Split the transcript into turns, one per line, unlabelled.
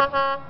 Ha ha!